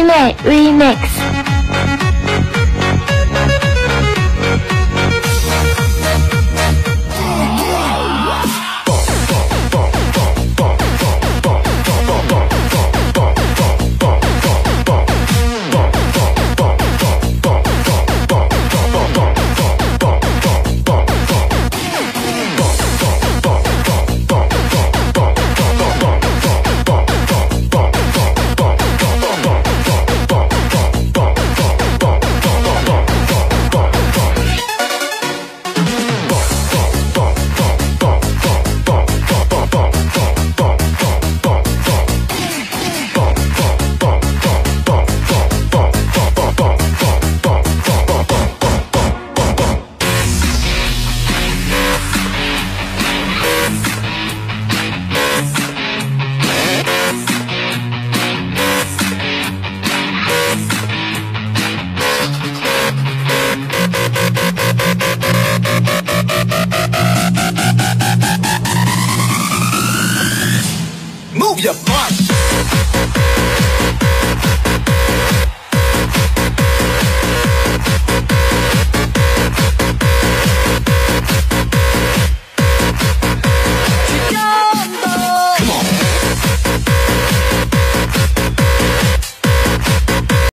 弟妹 Remix。move your butt.